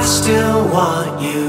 I still want you.